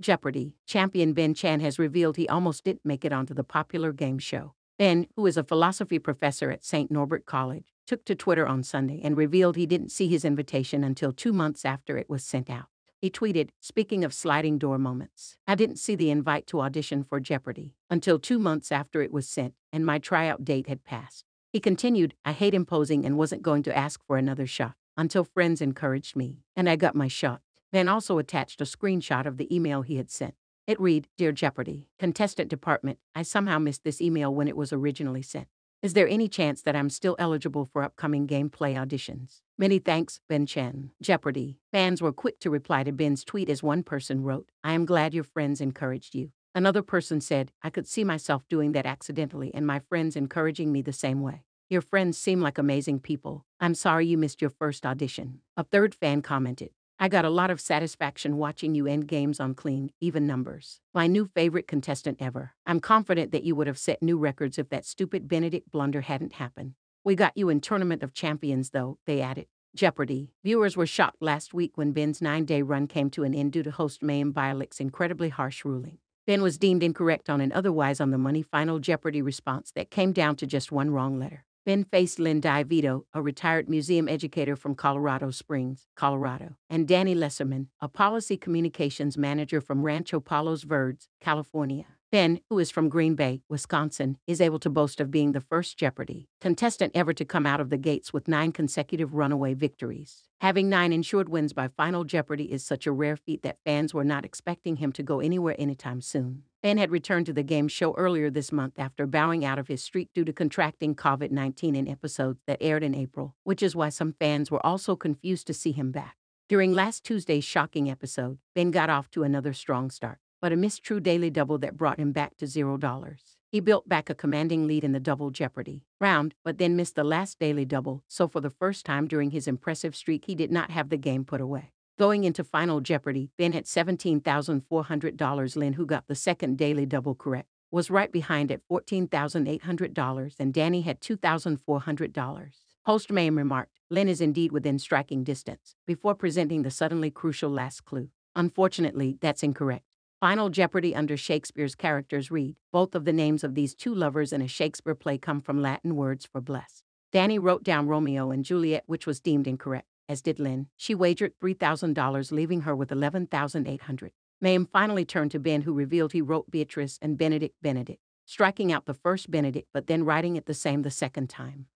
Jeopardy! Champion Ben Chan has revealed he almost didn't make it onto the popular game show. Ben, who is a philosophy professor at St. Norbert College, took to Twitter on Sunday and revealed he didn't see his invitation until two months after it was sent out. He tweeted, speaking of sliding door moments, I didn't see the invite to audition for Jeopardy until two months after it was sent and my tryout date had passed. He continued, I hate imposing and wasn't going to ask for another shot until friends encouraged me, and I got my shot. Ben also attached a screenshot of the email he had sent. It read, Dear Jeopardy! Contestant Department, I somehow missed this email when it was originally sent. Is there any chance that I'm still eligible for upcoming gameplay auditions? Many thanks, Ben Chan. Jeopardy! Fans were quick to reply to Ben's tweet as one person wrote, I am glad your friends encouraged you. Another person said, I could see myself doing that accidentally and my friends encouraging me the same way. Your friends seem like amazing people. I'm sorry you missed your first audition. A third fan commented, I got a lot of satisfaction watching you end games on clean, even numbers. My new favorite contestant ever. I'm confident that you would have set new records if that stupid Benedick blunder hadn't happened. We got you in Tournament of Champions, though, they added. Jeopardy! Viewers were shocked last week when Ben's nine day run came to an end due to host Mayim Bialik's incredibly harsh ruling. Ben was deemed incorrect on an otherwise on the money final Jeopardy response that came down to just one wrong letter. Ben faced Lynn DiVito, a retired museum educator from Colorado Springs, Colorado, and Danny Lesserman, a policy communications manager from Rancho Palos Verdes, California. Ben, who is from Green Bay, Wisconsin, is able to boast of being the first Jeopardy contestant ever to come out of the gates with nine consecutive runaway victories. Having nine insured wins by Final Jeopardy is such a rare feat that fans were not expecting him to go anywhere anytime soon. Ben had returned to the game show earlier this month after bowing out of his streak due to contracting COVID 19 in episodes that aired in April, which is why some fans were also confused to see him back. During last Tuesday's shocking episode, Ben got off to another strong start but a missed true daily double that brought him back to zero dollars. He built back a commanding lead in the double jeopardy round, but then missed the last daily double, so for the first time during his impressive streak, he did not have the game put away. Going into Final Jeopardy, Ben had $17,400. Lynn, who got the second daily double correct, was right behind at $14,800, and Danny had $2,400. Host Mayim remarked, Lynn is indeed within striking distance, before presenting the suddenly crucial last clue. Unfortunately, that's incorrect. Final Jeopardy under Shakespeare's characters read Both of the names of these two lovers in a Shakespeare play come from Latin words for blessed. Danny wrote down Romeo and Juliet, which was deemed incorrect, as did Lynn. She wagered $3,000, leaving her with $11,800. Mayim finally turned to Ben, who revealed he wrote Beatrice and Benedict Benedict, striking out the first Benedict but then writing it the same the second time.